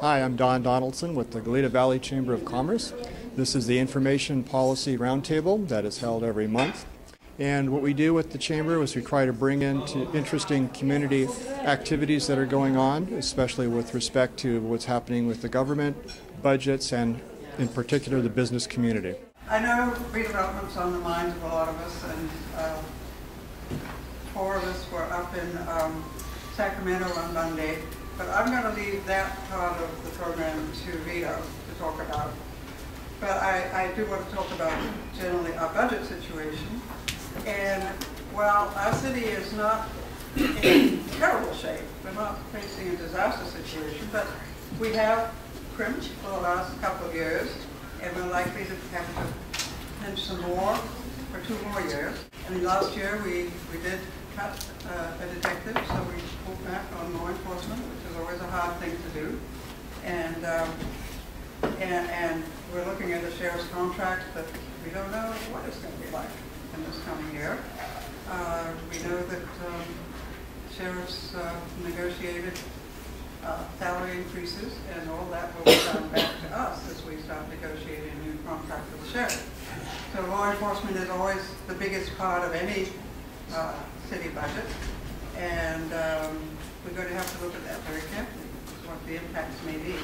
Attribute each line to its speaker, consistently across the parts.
Speaker 1: Hi, I'm Don Donaldson with the Goleta Valley Chamber of Commerce. This is the Information Policy Roundtable that is held every month. And what we do with the Chamber is we try to bring in to interesting community activities that are going on, especially with respect to what's happening with the government, budgets, and in particular the business community.
Speaker 2: I know redevelopment's on the minds of a lot of us, and uh, four of us were up in um, Sacramento on Monday, but I'm going to leave that part of the program to Vyto to talk about. But I, I do want to talk about generally our budget situation. And while our city is not in terrible shape, we're not facing a disaster situation, but we have crimped for the last couple of years, and we're likely to have to pinch some more for two more years. Mean, last year we, we did cut uh, a detective, so we pulled back on law enforcement, which is always a hard thing to do. And, um, and, and we're looking at the sheriff's contract, but we don't know what it's going to be like in this coming year. Uh, we know that um, sheriffs uh, negotiated uh, salary increases, and all that will come back to us as we start negotiating a new contract with the sheriff. So law enforcement is always the biggest part of any uh, city budget, and um, we're going to have to look at that very carefully, what the impacts may be.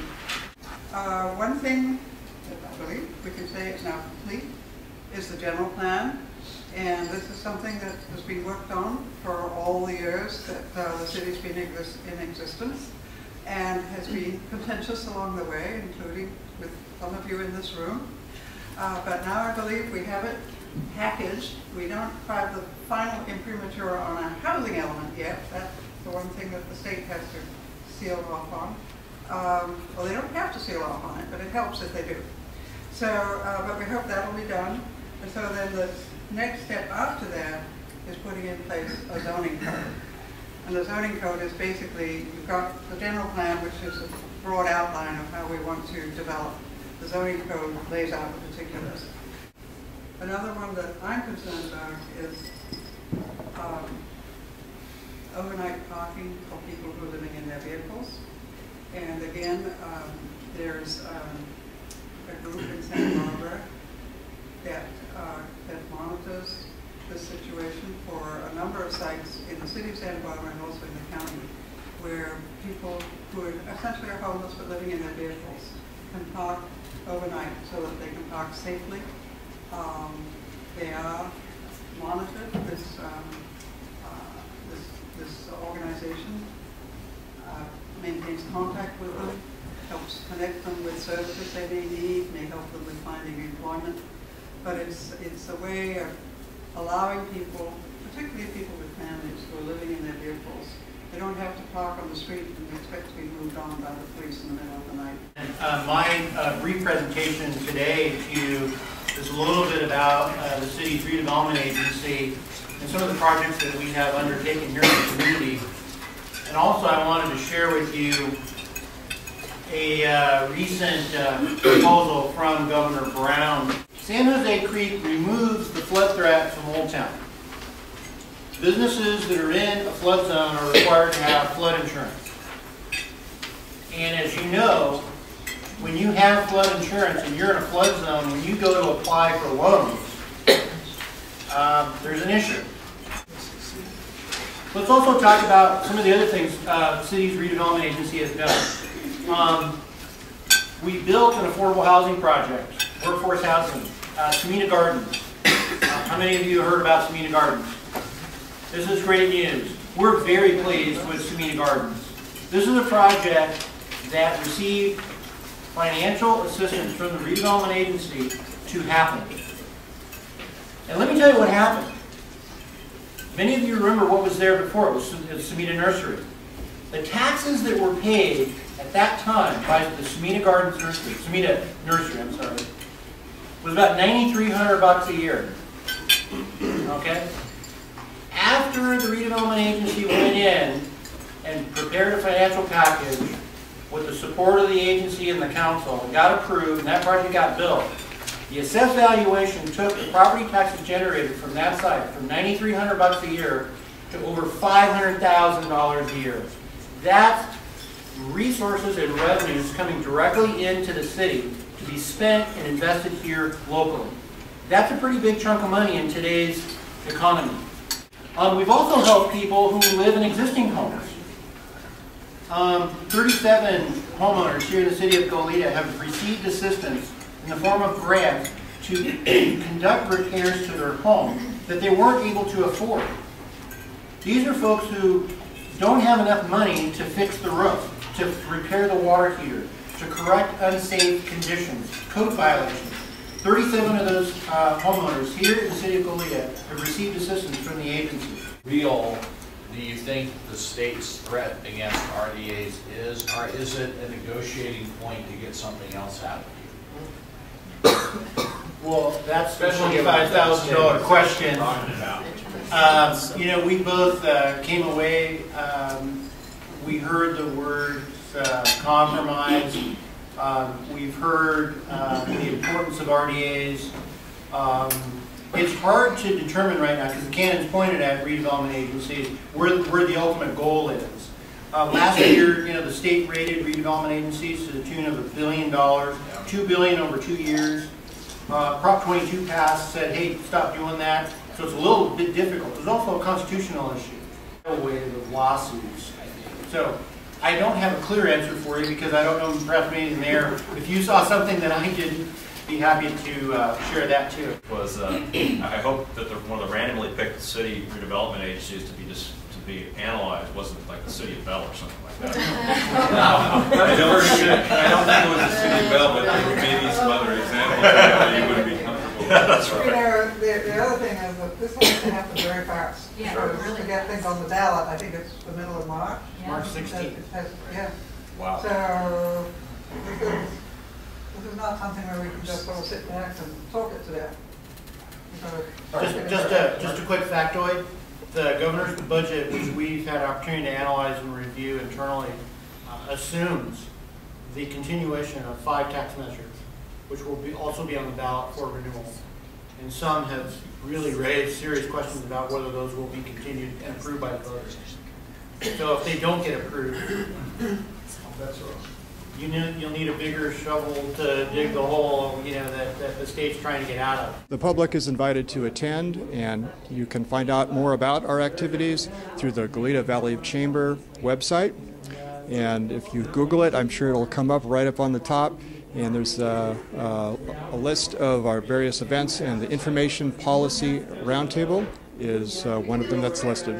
Speaker 2: Uh, one thing that I believe we can say is now complete is the general plan. And this is something that has been worked on for all the years that uh, the city's been in existence and has been contentious along the way, including with some of you in this room. Uh, but now I believe we have it packaged. We don't have the final imprimatur on our housing element yet. That's the one thing that the state has to seal off on. Um, well, they don't have to seal off on it, but it helps if they do. So, uh, but we hope that'll be done. And so then the next step after that is putting in place a zoning code. And the zoning code is basically, you've got the general plan, which is a broad outline of how we want to develop. The zoning code lays out the particulars. Another one that I'm concerned about is um, overnight parking for people who are living in their vehicles. And again, um, there's um, a group in Santa Barbara that, uh, that monitors the situation for a number of sites in the city of Santa Barbara and also in the county where people who are essentially are homeless but living in their vehicles can park overnight so that they can park safely. Um, they are monitored. This, um, uh, this, this organization uh, maintains contact with them, helps connect them with services they may need, may help them with finding employment. But it's, it's a way of allowing people, particularly people with families who are living in their vehicles, they don't have to park on the street and expect to be moved on by the police in the middle of the night.
Speaker 3: Uh, my uh, brief presentation today to you is a little bit about uh, the city's redevelopment agency and some of the projects that we have undertaken here in the community. And also I wanted to share with you a uh, recent uh, proposal from Governor Brown. San Jose Creek removes the flood threat from Old Town. Businesses that are in a flood zone are required to have flood insurance. And as you know, when you have flood insurance and you're in a flood zone, when you go to apply for loans, um, there's an issue. Let's also talk about some of the other things uh, city's redevelopment agency has done. Um, we built an affordable housing project, workforce housing, uh, Sumida Gardens. Uh, how many of you heard about Sumida Gardens? This is great news. We're very pleased with Sumida Gardens. This is a project that received financial assistance from the redevelopment agency to happen. And let me tell you what happened. Many of you remember what was there before. It was the uh, Sumida Nursery. The taxes that were paid at that time by the Sumida Gardens Nursery, Sumida Nursery, I'm sorry, was about 9,300 bucks a year. Okay? After the redevelopment agency went in and prepared a financial package with the support of the agency and the council, and got approved, and that project got built, the assessed valuation took the property taxes generated from that site from 9,300 bucks a year to over $500,000 a year. That's resources and revenues coming directly into the city to be spent and invested here locally. That's a pretty big chunk of money in today's economy. Um, we've also helped people who live in existing homes. Um, 37 homeowners here in the city of Goleta have received assistance in the form of grants to conduct repairs to their home that they weren't able to afford. These are folks who don't have enough money to fix the roof, to repair the water heater, to correct unsafe conditions, code violations. 37 of those uh, homeowners here in the city of Goleta have received assistance from the agency.
Speaker 4: real do you think the state's threat against RDAs is, or is it a negotiating point to get something else out of you?
Speaker 3: Well, that's the
Speaker 4: Especially
Speaker 3: twenty-five thousand dollar question. Um, you know, we both uh, came away, um, we heard the word uh, compromise. Um, We've heard uh, the importance of RDAs. It's hard to determine right now, because the cannon's pointed at redevelopment agencies, where, where the ultimate goal is. Uh, Last year, you know, the state rated redevelopment agencies to the tune of a billion dollars, two billion over two years. Uh, Prop 22 passed, said, hey, stop doing that. So it's a little bit difficult. There's also a constitutional issue, wave of lawsuits. So I don't have a clear answer for you because I don't know, perhaps maybe in there, if you saw something that I didn't, be happy to uh, share that too.
Speaker 5: was, uh, I hope that the, one of the randomly picked city redevelopment agencies to be just, to be analyzed wasn't like the city of Bell or something like that. I don't think, it- I don't think it was the city of Bell, but there were maybe some other examples that you would be comfortable with. That's
Speaker 2: You know, the, the other thing is that this has to happen very fast.
Speaker 6: Yeah,
Speaker 2: So
Speaker 6: really
Speaker 2: To get things on the ballot, I think it's the middle of March.
Speaker 6: Yeah.
Speaker 3: March 16th.
Speaker 2: has- Yeah,
Speaker 5: Wow.
Speaker 2: so this is, this is not something where we can just sort of sit back and talk it to them. We've got to start
Speaker 3: Just, just a, just a quick factoid, the governor's budget, which we've had opportunity to analyze and review internally, uh, assumes the continuation of five tax measures, which will be, also be on the ballot for renewal. And some have really raised serious questions about whether those will be continued and approved by the voters. So if they don't get approved, you you'll need a bigger shovel to dig the hole, you know, that, that the state's trying to get out of.
Speaker 1: The public is invited to attend, and you can find out more about our activities through the Goleta Valley Chamber website. And if you Google it, I'm sure it'll come up right up on the top. And there's a, a, a list of our various events, and the Information Policy Roundtable is uh, one of them that's listed.